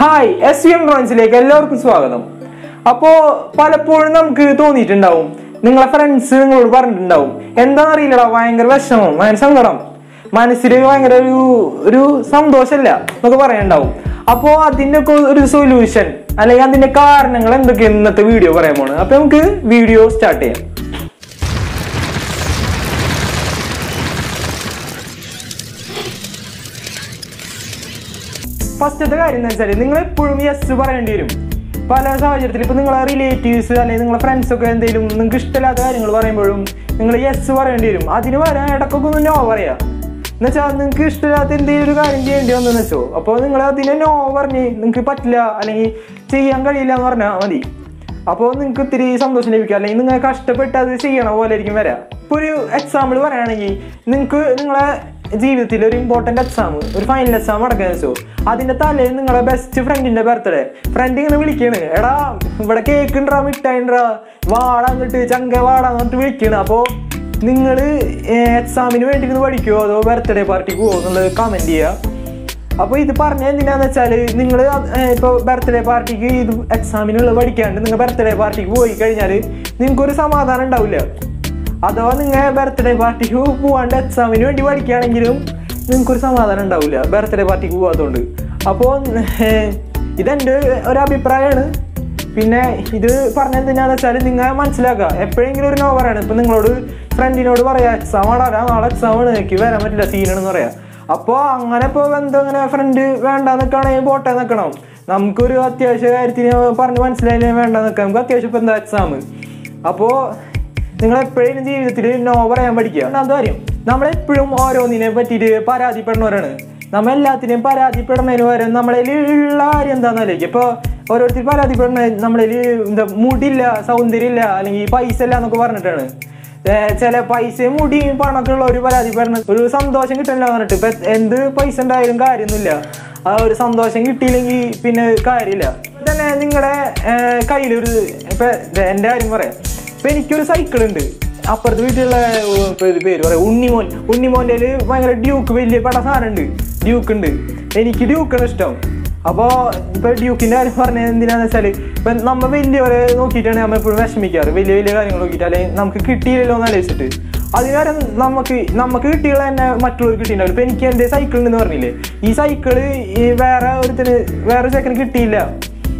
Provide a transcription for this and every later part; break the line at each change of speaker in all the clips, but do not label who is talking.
Hi S M ഡ്രോയിൻസിലേക്ക് എല്ലാവർക്കും സ്വാഗതം. അപ്പോ പലപ്പോഴും നമുക്ക് തോന്നിയിട്ടുണ്ടാവും നിങ്ങളെ ഫ്രണ്ട്സ് നിങ്ങളോട് പറഞ്ഞിട്ടുണ്ടാവും എന്താണെന്നറിയില്ലടാ ഭയങ്കര വിഷമം ഭയങ്കര സങ്കടം മനസ്സിൽ ഭയങ്കര ഒരു ഒരു സന്തോഷമല്ല എന്നൊക്കെ പറയണ്ടാവും. അപ്പോ അതിനൊക്കെ ഒരു സൊല്യൂഷൻ അല്ലെങ്കിൽ അതിന്റെ കാരണങ്ങൾ എന്തൊക്കെയാണ് ഇന്നത്തെ വീഡിയോ പറയാൻ പോണ് അപ്പൊ നമുക്ക് വീഡിയോ സ്റ്റാർട്ട് ചെയ്യാം. ഫസ്റ്റത്തെ കാര്യം എന്താ വെച്ചാൽ നിങ്ങൾ എപ്പോഴും യെസ് പറയേണ്ടി വരും. പല സാഹചര്യത്തിൽ ഇപ്പം നിങ്ങളെ റിലേറ്റീവ്സ് അല്ലെങ്കിൽ നിങ്ങളെ ഫ്രണ്ട്സ് ഒക്കെ എന്തെങ്കിലും നിങ്ങൾക്ക് ഇഷ്ടമില്ലാത്ത കാര്യങ്ങൾ പറയുമ്പോഴും നിങ്ങൾ യെസ് പറയേണ്ടി വരും. അതിന് വരാൻ ഇടക്കൊക്കെ ഒന്ന് നോ പറയാം. എന്നുവെച്ചാൽ നിങ്ങൾക്ക് ഇഷ്ടമില്ലാത്ത എന്തെങ്കിലും ഒരു കാര്യം ചെയ്യേണ്ടി വന്നെന്ന് വെച്ചോ. അപ്പോൾ നിങ്ങൾ അതിനെ നോ പറഞ്ഞ് നിങ്ങൾക്ക് പറ്റില്ല അല്ലെങ്കിൽ ചെയ്യാൻ കഴിയില്ല എന്ന് പറഞ്ഞാൽ മതി. അപ്പോൾ നിങ്ങൾക്ക് ഇത്തിരി സന്തോഷം ലഭിക്കും. അല്ലെങ്കിൽ നിങ്ങൾ കഷ്ടപ്പെട്ട് അത് ചെയ്യണ പോലെ ആയിരിക്കും വരാം. ഇപ്പോൾ ഒരു എക്സാമ്പിൾ പറയുകയാണെങ്കിൽ നിങ്ങൾക്ക് നിങ്ങളെ ജീവിതത്തിൽ ഒരു ഇമ്പോർട്ടന്റ് എക്സാം ഒരു ഫൈനൽ എക്സാം നടക്കാൻ വെച്ചോ. അതിന്റെ തലേന്ന് നിങ്ങളെ ബെസ്റ്റ് ഫ്രണ്ടിന്റെ ബർത്ത്ഡേ ഫ്രണ്ട് ഇങ്ങനെ വിളിക്കണ്. എടാ ഇവിടെ കേക്ക് ഉണ്ടാ മിഠായി ഉണ്ടാ വാടാ എന്നിട്ട് ചങ്ക വാടാ എന്നിട്ട് വിളിക്കണ്. അപ്പോൾ നിങ്ങൾ എക്സാമിന് വേണ്ടി ഇരുന്ന് പഠിക്കുമോ അതോ ബർത്ത്ഡേ പാർട്ടിക്ക് പോകുമോ എന്നുള്ളത് കമന്റ് ചെയ്യുക അപ്പോൾ ഇത് പറഞ്ഞ എന്തിനാന്ന് വെച്ചാൽ നിങ്ങൾ ഇപ്പോൾ ബർത്ത്ഡേ പാർട്ടിക്ക് ഇത് എക്സാമിനുള്ള പഠിക്കാണ്ട് നിങ്ങൾ ബർത്ത്ഡേ പാർട്ടിക്ക് പോയി കഴിഞ്ഞാൽ നിങ്ങൾക്കൊരു സമാധാനം ഉണ്ടാവില്ല. അഥവാ നിങ്ങൾ ബർത്ത്ഡേ പാർട്ടിക്ക് പോവാണ്ട് എക്സാമിന് വേണ്ടി പഠിക്കുകയാണെങ്കിലും നിങ്ങൾക്കൊരു സമാധാനം ഉണ്ടാവില്ല ബർത്ത്ഡേ പാർട്ടിക്ക് പോകാത്തതുകൊണ്ട് അപ്പോൾ ഇതെന്റെ ഒരു അഭിപ്രായമാണ് പിന്നെ ഇത് പറഞ്ഞത് എന്തിനാന്ന് വെച്ചാൽ നിങ്ങൾ മനസ്സിലാക്കുക എപ്പോഴെങ്കിലും ഒരു നോ പറയണം. ഇപ്പം നിങ്ങളോട് ഫ്രണ്ടിനോട് പറയാം എക്സാം ആടാ നാളെ എക്സാം ആണ്. എനിക്ക് വരാൻ പറ്റില്ല സീനാണെന്ന് പറയാം. അപ്പോൾ അങ്ങനെ ഇപ്പോൾ ബന്ധം അങ്ങനെ ഫ്രണ്ട് വേണ്ട നിൽക്കുകയാണെങ്കിൽ പോട്ടെ നിൽക്കണം നമുക്കൊരു അത്യാവശ്യ കാര്യത്തിന് പറഞ്ഞ് മനസ്സിലായില്ലേ വേണ്ട നിൽക്കാം നമുക്ക് അത്യാവശ്യം ഇപ്പം എന്താ എക്സാം അപ്പോൾ നിങ്ങൾ എപ്പോഴും ജീവിതത്തിൽ നോ പറയാൻ പഠിക്കുക. ഒന്നാമത്തെ കാര്യം. നമ്മളെപ്പോഴും ഓരോന്നിനെ പറ്റിയിട്ട് പരാതിപ്പെടുന്നവരാണ് നമ്മൾ എല്ലാത്തിനെയും പരാതിപ്പെടുന്നതിന് പകരം നമ്മളതിൽ ഉള്ള കാര്യം എന്താണെന്ന് ആലോചിക്കുക ഇപ്പോൾ ഓരോരുത്തർ പരാതിപ്പെടുന്ന നമ്മളിൽ എന്താ മുടിയില്ല സൗന്ദര്യമില്ല അല്ലെങ്കിൽ പൈസ ഇല്ല എന്നൊക്കെ പറഞ്ഞിട്ടാണ്. ചില പൈസയും മുടിയും പണമൊക്കെ ഉള്ള ഒരു പരാതി പറഞ്ഞ ഒരു സന്തോഷം കിട്ടില്ല പറഞ്ഞിട്ട് ഇപ്പൊ എന്ത് പൈസ ഉണ്ടായാലും കാര്യമൊന്നുമില്ല. ആ ഒരു സന്തോഷം കിട്ടിയില്ലെങ്കിൽ പിന്നെ കാര്യമില്ല. തന്നെ നിങ്ങളുടെ കയ്യിലൊരു ഇപ്പൊ ദേ എന്റെ കാര്യം പറയാം. ഇപ്പൊ എനിക്കൊരു സൈക്കിൾ ഉണ്ട്. അപ്പുറത്ത് വീട്ടിലുള്ള പേര് പറയാം. ഉണ്ണിമോൻ. ഉണ്ണിമോന്റെ ഭയങ്കര ഡ്യൂക്ക് വലിയ പട സാധനം ഉണ്ട് ഡ്യൂക്ക് ഉണ്ട്. എനിക്ക് ഡ്യൂക്കാണ് ഇഷ്ടം. അപ്പോൾ ഇപ്പൊ ഡ്യൂക്കിന്റെ കാര്യം പറഞ്ഞത് എന്തിനാന്ന് വെച്ചാൽ ഇപ്പൊ വലിയ വലിയവരെ നോക്കിയിട്ടാണ് നമ്മൾ എപ്പോഴും വിഷമിക്കാറ്. വലിയ വലിയ കാര്യങ്ങൾ നോക്കിയിട്ട്. അല്ലെങ്കിൽ നമുക്ക് കിട്ടിയില്ലല്ലോ എന്ന് ആലോചിച്ചിട്ട്. കാരണം നമുക്ക് നമുക്ക് കിട്ടിയുള്ള തന്നെ മറ്റുള്ളവർക്ക് കിട്ടിയിട്ടുണ്ടാവും ഇപ്പൊ എനിക്ക് എന്റെ സൈക്കിൾ ഉണ്ടെന്ന് പറഞ്ഞില്ലേ? ഈ സൈക്കിൾ ഈ വേറെ ഒരുത്തിന് വേറെ ചെക്കന് കിട്ടിയില്ല.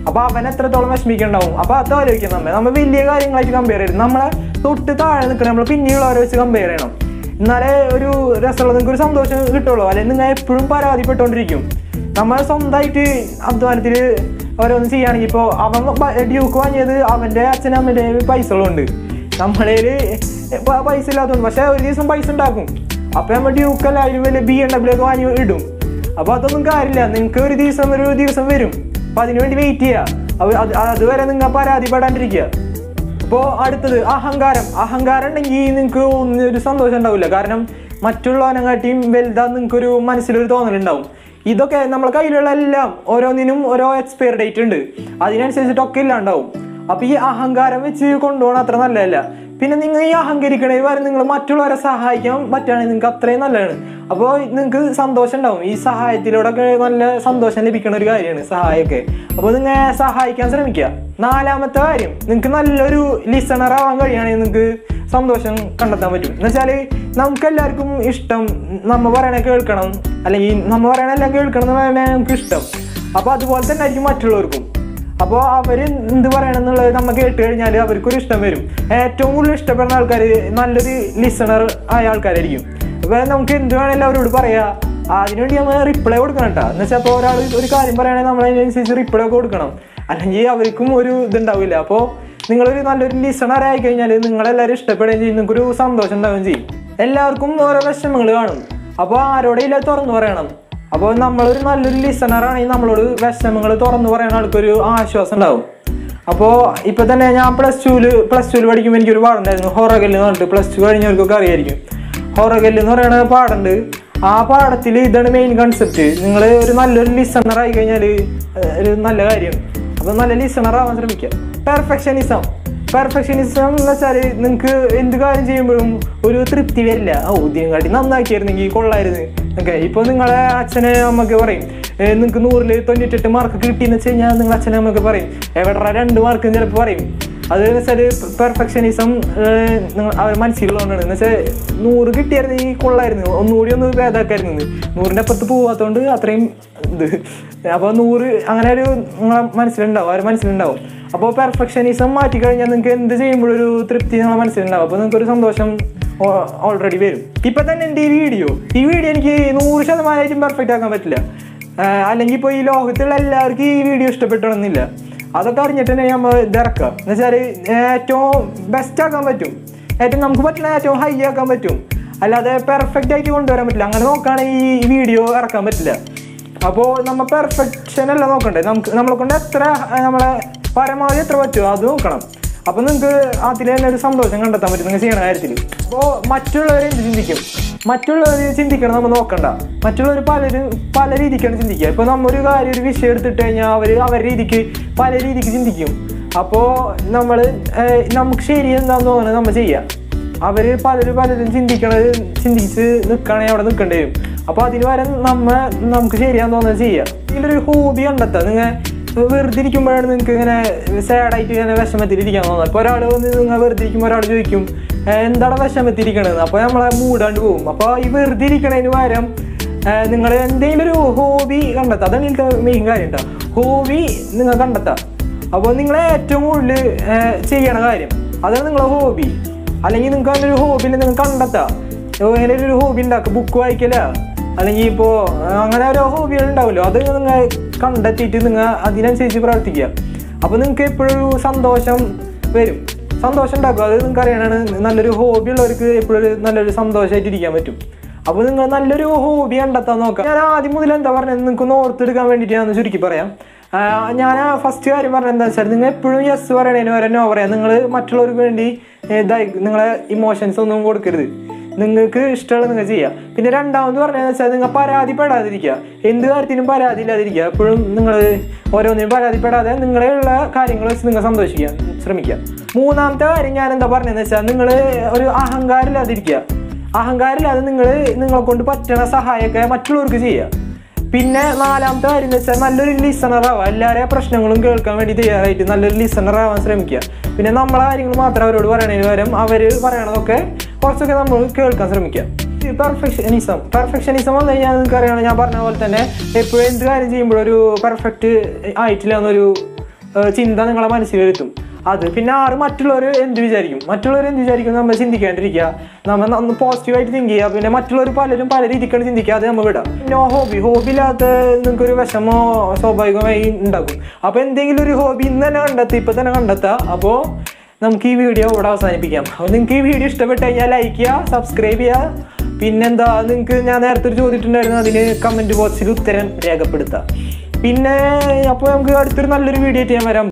അപ്പൊ അവൻ എത്രത്തോളം വിഷമിക്കുന്നുണ്ടാവും? അപ്പൊ അത് ആലോചിക്കാം നമ്മെ. നമ്മൾ വലിയ കാര്യങ്ങളായിട്ട് കമ്പയർ ചെയ്യും നമ്മളെ തൊട്ട് താഴെ നിൽക്കണം നമ്മൾ പിന്നെയുള്ളവരെ വെച്ച് കമ്പയർ ചെയ്യണം. എന്നാലേ ഒരു രസമുള്ള നിങ്ങൾക്ക് ഒരു സന്തോഷം കിട്ടുള്ളൂ അല്ലെങ്കിൽ നിങ്ങൾ എപ്പോഴും പരാതിപ്പെട്ടുകൊണ്ടിരിക്കും. നമ്മൾ സ്വന്തമായിട്ട് അധ്വാനത്തിൽ ഓരോന്ന് ചെയ്യുകയാണെങ്കിൽ ഇപ്പോൾ അവൻ ഡ്യൂക്ക് വാങ്ങിയത് അവന്റെ അച്ഛനും അമ്മന്റെ പൈസകളുണ്ട്. നമ്മുടെ പൈസ ഇല്ലാത്തതുകൊണ്ട്. പക്ഷേ ഒരു ദിവസം പൈസ ഉണ്ടാക്കും. അപ്പോൾ നമ്മൾ ഡ്യൂക്ക് അല്ല അതിന് വലിയ ബി എം ഡബ്ല്യൂ ഒക്കെ വാങ്ങി ഇടും. അപ്പോൾ അതൊന്നും കാര്യമില്ല. നിങ്ങൾക്ക് ഒരു ദിവസം ഒരു ദിവസം വരും. അപ്പോൾ അതിനുവേണ്ടി വെയിറ്റ് ചെയ്യുക അത് അത് അതുവരെ നിങ്ങൾ പരാതിപ്പെടാണ്ടിരിക്കുക അപ്പോ അടുത്തത് അഹങ്കാരം. അഹങ്കാരം ഉണ്ടെങ്കിൽ നിങ്ങൾക്ക് ഒരു സന്തോഷം ഉണ്ടാവില്ല. കാരണം മറ്റുള്ളവനെക്കാട്ടിയും വലുതാ നിങ്ങൾക്കൊരു മനസ്സിലൊരു തോന്നലുണ്ടാവും. ഇതൊക്കെ നമ്മളെ കയ്യിലുള്ള എല്ലാം ഓരോന്നിനും ഓരോ എക്സ്പയർ ഡേറ്റ് ഉണ്ട്. അതിനനുസരിച്ചിട്ടൊക്കെ ഇല്ലാണ്ടാവും അപ്പൊ ഈ അഹങ്കാരം വെച്ച് കൊണ്ടുപോകണം അത്ര നല്ലതല്ല. പിന്നെ നിങ്ങൾ ഈ അഹങ്കരിക്കണേ വരെ നിങ്ങൾ മറ്റുള്ളവരെ സഹായിക്കാൻ പറ്റുകയാണെങ്കിൽ നിങ്ങൾക്ക് അത്രയും നല്ലതാണ്. അപ്പോൾ നിങ്ങൾക്ക് സന്തോഷം ഉണ്ടാവും. ഈ സഹായത്തിലൂടെ നല്ല സന്തോഷം ലഭിക്കുന്ന ഒരു കാര്യമാണ് സഹായമൊക്കെ. അപ്പോൾ നിങ്ങൾ സഹായിക്കാൻ ശ്രമിക്കുക. നാലാമത്തെ കാര്യം നിങ്ങൾക്ക് നല്ലൊരു ലിസണർ ആവാൻ കഴിയുകയാണെങ്കിൽ നിങ്ങൾക്ക് സന്തോഷം കണ്ടെത്താൻ പറ്റും. എന്ന് വെച്ചാൽ നമുക്ക് എല്ലാവർക്കും ഇഷ്ടം നമ്മൾ പറയണ കേൾക്കണം. അല്ലെങ്കിൽ നമ്മൾ പറയണ എല്ലാം കേൾക്കണം എന്ന് പറയണ നമുക്ക് ഇഷ്ടം. അപ്പോൾ അതുപോലെ തന്നെ ആയിരിക്കും മറ്റുള്ളവർക്കും. അപ്പോൾ അവർ എന്ത് പറയണം എന്നുള്ളത് നമ്മൾ കേട്ട് കഴിഞ്ഞാൽ അവർക്കൊരു ഇഷ്ടം വരും. ഏറ്റവും കൂടുതൽ ഇഷ്ടപ്പെടുന്ന ആൾക്കാർ നല്ലൊരു ലിസണർ ആയ ആൾക്കാരായിരിക്കും. അപ്പോൾ നമുക്ക് എന്ത് വേണമെങ്കിലും അവരോട് പറയാം. അതിനുവേണ്ടി നമ്മൾ റിപ്ലൈ കൊടുക്കണം കേട്ടോ എന്ന് വെച്ചാൽ അപ്പോൾ ഒരാൾ ഒരു കാര്യം പറയുകയാണെങ്കിൽ നമ്മൾ അതിനനുസരിച്ച് റിപ്ലൈ ഒക്കെ കൊടുക്കണം. അല്ലെങ്കിൽ അവർക്കും ഒരു ഇതുണ്ടാവില്ല. അപ്പോൾ നിങ്ങളൊരു നല്ലൊരു ലിസണർ ആയി കഴിഞ്ഞാൽ നിങ്ങളെല്ലാവരും ഇഷ്ടപ്പെടുകയും ചെയ്യും. നിങ്ങൾക്കൊരു സന്തോഷം ഉണ്ടാവുകയും ചെയ്യും. എല്ലാവർക്കും ഓരോ വിഷമങ്ങൾ കാണും. അപ്പോൾ ആരോടെ ഇല്ല തുറന്നു പറയണം. അപ്പോൾ നമ്മളൊരു നല്ലൊരു ലിസണർ ആണെങ്കിൽ നമ്മളോട് വിഷമങ്ങൾ തുറന്നു പറയാൻ ആൾക്കൊരു ആശ്വാസം ഉണ്ടാവും. അപ്പോൾ ഇപ്പൊ തന്നെ ഞാൻ പ്ലസ് ടുവിൽ പ്ലസ് ടുവിൽ പഠിക്കുമ്പോൾ എനിക്കൊരു പാടുണ്ടായിരുന്നു. ഹൊറകല്ല് എന്ന് പറഞ്ഞിട്ട് പ്ലസ് ടു കഴിഞ്ഞവർക്കൊക്കെ അറിയായിരിക്കും. ഹൊറകല്ല് എന്ന് പറയുന്ന പാടുണ്ട്. ആ പാടത്തിൽ ഇതാണ് മെയിൻ കൺസെപ്റ്റ് നിങ്ങൾ ഒരു നല്ലൊരു ലിസണർ ആയി കഴിഞ്ഞാൽ ഒരു നല്ല കാര്യം. അപ്പോൾ നല്ല ലിസണർ ആവാൻ ശ്രമിക്കുക പെർഫെക്ഷനിസം പെർഫെക്ഷനിസം എന്ന് വെച്ചാൽ നിങ്ങൾക്ക് എന്ത് കാര്യം ചെയ്യുമ്പോഴും ഒരു തൃപ്തി വരില്ല. ഇതിനും കാട്ടി നന്നാക്കിയായിരുന്നെങ്കിൽ കൊള്ളായിരുന്നു. ഓക്കെ ഇപ്പോൾ നിങ്ങളെ അച്ഛനെ അമ്മയ്ക്ക് പറയും. നിങ്ങൾക്ക് നൂറിൽ തൊണ്ണൂറ്റെട്ട് മാർക്ക് കിട്ടിയെന്ന് വെച്ച് കഴിഞ്ഞാൽ നിങ്ങൾ അച്ഛനെ അമ്മയ്ക്ക് പറയും. എവിടെ രണ്ട് മാർക്ക് ചിലപ്പോൾ പറയും. അത് വെച്ചാൽ പെർഫെക്ഷനിസം നിങ്ങൾ അവർ മനസ്സിലുള്ളതുകൊണ്ടാണ്. എന്ന് വെച്ചാൽ നൂറ് കിട്ടിയായിരുന്നു ഈ കൊള്ളായിരുന്നു. ഒന്നുകൂടി ഒന്ന് ഭേദമാക്കായിരുന്നു നൂറിന്റെ അപ്പുറത്ത് പോവാത്തതുകൊണ്ട് അത്രയും ഇത്. അപ്പോൾ നൂറ് അങ്ങനെ ഒരു നിങ്ങളെ മനസ്സിലുണ്ടാവും. അവർ മനസ്സിലുണ്ടാവും. അപ്പോൾ പെർഫെക്ഷനിസം മാറ്റിക്കഴിഞ്ഞാൽ നിങ്ങൾക്ക് എന്ത് ചെയ്യുമ്പോഴൊരു തൃപ്തി നിങ്ങളെ മനസ്സിലുണ്ടാവും. അപ്പോൾ നിങ്ങൾക്കൊരു സന്തോഷം ഓൾറെഡി വരും. ഇപ്പം തന്നെ എന്റെ ഈ വീഡിയോ ഈ വീഡിയോ എനിക്ക് നൂറ് ശതമാനമായിട്ടും പെർഫെക്റ്റ് ആക്കാൻ പറ്റില്ല. അല്ലെങ്കിൽ ഇപ്പോൾ ഈ ലോകത്തുള്ള എല്ലാവർക്കും ഈ വീഡിയോ ഇഷ്ടപ്പെട്ടണമെന്നില്ല അതൊക്കെ അറിഞ്ഞിട്ട് തന്നെ നമ്മൾ ഇതിറക്കുക എന്ന് വെച്ചാൽ ഏറ്റവും ബെസ്റ്റ് ആക്കാൻ പറ്റും. ഏറ്റവും നമുക്ക് പറ്റുന്ന ഏറ്റവും ഹൈ ആക്കാൻ പറ്റും. അല്ലാതെ പെർഫെക്റ്റ് ആയിട്ട് കൊണ്ടുവരാൻ പറ്റില്ല. അങ്ങനെ നോക്കുകയാണെങ്കിൽ ഈ വീഡിയോ ഇറക്കാൻ പറ്റില്ല. അപ്പോൾ നമ്മൾ പെർഫെക്ഷൻ അല്ല നോക്കണ്ടേ. നമുക്ക് നമ്മളെ കൊണ്ട് എത്ര നമ്മളെ പരമാവധി എത്ര പറ്റുമോ അത് നോക്കണം. അപ്പോൾ നിങ്ങൾക്ക് അതിൽ തന്നെ ഒരു സന്തോഷം കണ്ടെത്താൻ പറ്റും. നിങ്ങൾ ചെയ്യണ കാര്യത്തിൽ അപ്പോ മറ്റുള്ളവരെ എന്ത് ചിന്തിക്കും? മറ്റുള്ളവർ ചിന്തിക്കണം നമ്മൾ നോക്കണ്ട. മറ്റുള്ളവർ പലരും പല രീതിക്കാണ് ചിന്തിക്കുക. ഇപ്പോൾ നമ്മൾ ഒരു കാര്യം ഒരു വിഷയം എടുത്തിട്ട് കഴിഞ്ഞാൽ അവർ അവരുടെ രീതിക്ക് പല രീതിക്ക് ചിന്തിക്കും. അപ്പോ നമ്മൾ നമുക്ക് ശരി എന്താന്ന് തോന്നുന്നത് നമ്മൾ ചെയ്യുക അവർ പലരും പലരും ചിന്തിക്കണത് ചിന്തിച്ച് നിൽക്കണേ അവിടെ നിൽക്കേണ്ടി വരും. അപ്പോൾ അതിന് പകരം നമ്മ നമുക്ക് ശരിയാന്ന് തോന്നുന്നത് ചെയ്യുക ഇതിലൊരു ഹോബി കണ്ടെത്തുക നിങ്ങൾ വെറുതെ ഇരിക്കുമ്പോഴാണ് നിങ്ങൾക്ക് ഇങ്ങനെ സാഡായിട്ട് ഇങ്ങനെ വിഷമത്തിലിരിക്കാൻ തോന്നുന്നത്. അപ്പോൾ ഒരാൾ വന്ന് നിങ്ങൾ വെറുതെ ഇരിക്കുമ്പോൾ ഒരാൾ ചോദിക്കും "ഏ, എന്താണ് വിഷമത്തിരിക്കണത്? അപ്പോൾ നമ്മളെ മൂടാണ്ട് പോകും. അപ്പോൾ ഈ വെറുതെ ഇരിക്കണതിന് പകരം നിങ്ങൾ എന്തെങ്കിലും ഒരു ഹോബി കണ്ടെത്തുക അതാണ് ഇതിന്റെ മെയിൻ കാര്യം കേട്ടോ ഹോബി നിങ്ങൾ കണ്ടെത്തുക അപ്പോൾ നിങ്ങൾ ഏറ്റവും കൂടുതൽ ചെയ്യണ കാര്യം അതാണ് നിങ്ങളെ ഹോബി അല്ലെങ്കിൽ നിങ്ങൾക്ക് അങ്ങനെ ഒരു ഹോബി നിങ്ങൾ കണ്ടെത്താം. ഇങ്ങനെ ഒരു ഹോബി ഉണ്ടാക്കുക ബുക്ക് വായിക്കല. അല്ലെങ്കിൽ ഇപ്പോൾ അങ്ങനെ ഓരോ ഹോബികൾ ഉണ്ടാവുമല്ലോ. അത് നിങ്ങൾ കണ്ടെത്തിയിട്ട് നിങ്ങൾ അതിനനുസരിച്ച് പ്രവർത്തിക്കുക. അപ്പോൾ നിങ്ങൾക്ക് എപ്പോഴും സന്തോഷം വരും. സന്തോഷം ഉണ്ടാക്കും അത് നിങ്ങൾക്ക് അറിയണതാണ്. നല്ലൊരു ഹോബി ഉള്ളവർക്ക് എപ്പോഴും നല്ലൊരു സന്തോഷമായിട്ട് ഇരിക്കാൻ പറ്റും. അപ്പോൾ നിങ്ങൾ നല്ലൊരു ഹോബി കണ്ടെത്താൻ നോക്കാം ഞാൻ ആദ്യം മുതൽ എന്താ പറഞ്ഞത്? നിങ്ങൾക്ക് ഒന്ന് ഓർത്തെടുക്കാൻ വേണ്ടിയിട്ട് ഞാൻ ചുരുക്കി പറയാം. ഞാൻ ആ ഫസ്റ്റ് കാര്യം പറഞ്ഞത് എന്താ വെച്ചാൽ നിങ്ങൾ എപ്പോഴും യെസ് പറയണതിന് വരെ നോ പറയാം. നിങ്ങൾ മറ്റുള്ളവർക്ക് വേണ്ടി ഇതായി നിങ്ങളെ ഇമോഷൻസ് ഒന്നും കൊടുക്കരുത്. നിങ്ങൾക്ക് ഇഷ്ടമുള്ള നിങ്ങൾ ചെയ്യുക. പിന്നെ രണ്ടാമത് പറഞ്ഞതെന്ന് വെച്ചാൽ നിങ്ങൾ പരാതിപ്പെടാതിരിക്കുക. എന്ത് കാര്യത്തിനും പരാതി ഇല്ലാതിരിക്കുക എപ്പോഴും നിങ്ങൾ ഓരോന്നിനും പരാതിപ്പെടാതെ നിങ്ങളുള്ള കാര്യങ്ങൾ വെച്ച് നിങ്ങൾ സന്തോഷിക്കാൻ ശ്രമിക്കുക. മൂന്നാമത്തെ കാര്യം ഞാൻ എന്താ പറഞ്ഞതെന്ന് വെച്ചാൽ നിങ്ങൾ ഒരു അഹങ്കാരം ഇല്ലാതിരിക്കുക അഹങ്കാരമില്ലാതെ നിങ്ങൾ നിങ്ങളെ കൊണ്ട് പറ്റണ സഹായമൊക്കെ മറ്റുള്ളവർക്ക് ചെയ്യുക. പിന്നെ നാലാമത്തെ കാര്യം എന്ന് വെച്ചാൽ നല്ലൊരു ലിസണർ ആവുക. പ്രശ്നങ്ങളും കേൾക്കാൻ വേണ്ടി തയ്യാറായിട്ട് നല്ലൊരു ലിസണർ ആവാൻ ശ്രമിക്കുക. പിന്നെ നമ്മളെ കാര്യങ്ങൾ മാത്രം അവരോട് പറയണതിന് പകരം അവർ പറയണതൊക്കെ കുറച്ചൊക്കെ നമ്മൾ കേൾക്കാൻ ശ്രമിക്കുക പെർഫെക്ഷനിസം പെർഫെക്ഷനിസം വന്നു കഴിഞ്ഞാൽ നിങ്ങൾക്ക് അറിയണം ഞാൻ പറഞ്ഞ പോലെ തന്നെ എപ്പോഴും എന്ത് കാര്യം ചെയ്യുമ്പോഴൊരു പെർഫെക്റ്റ് ആയിട്ടില്ല എന്നൊരു ചിന്ത നിങ്ങളെ മനസ്സിൽ വരുത്തും അത് പിന്നെ ആറ് മറ്റുള്ളവർ എന്ത് വിചാരിക്കും? മറ്റുള്ളവർ എന്ത് വിചാരിക്കും നമ്മൾ ചിന്തിക്കാണ്ടിരിക്കുക. നമ്മൾ നന്ന് പോസിറ്റീവായിട്ട് തിങ്ക് ചെയ്യുക. പിന്നെ മറ്റുള്ളവർ പലരും പല രീതിക്കാണ് അത് നമ്മൾ വിടാം. നോ ഹോബി ഹോബി ഇല്ലാത്ത നിങ്ങൾക്കൊരു വിഷമോ സ്വാഭാവികമായി ഉണ്ടാക്കും അപ്പോൾ എന്തെങ്കിലും ഒരു ഹോബി ഇന്ന് തന്നെ കണ്ടെത്തുക ഇപ്പം തന്നെ കണ്ടെത്തുക. അപ്പോൾ നമുക്ക് ഈ വീഡിയോ ഇവിടെ അവസാനിപ്പിക്കാം. അപ്പോൾ നിങ്ങൾക്ക് ഈ വീഡിയോ ഇഷ്ടപ്പെട്ട് കഴിഞ്ഞാൽ ലൈക്ക് ചെയ്യുക സബ്സ്ക്രൈബ് ചെയ്യുക. പിന്നെന്താ നിങ്ങൾക്ക് ഞാൻ നേരത്തെ ഒരു ചോദിച്ചിട്ടുണ്ടായിരുന്നു അതിന് കമന്റ് ബോക്സിൽ ഉത്തരം രേഖപ്പെടുത്താം പിന്നെ അപ്പോൾ നമുക്ക് അടുത്തൊരു നല്ലൊരു വീഡിയോ ചെയ്യാൻ വരാം.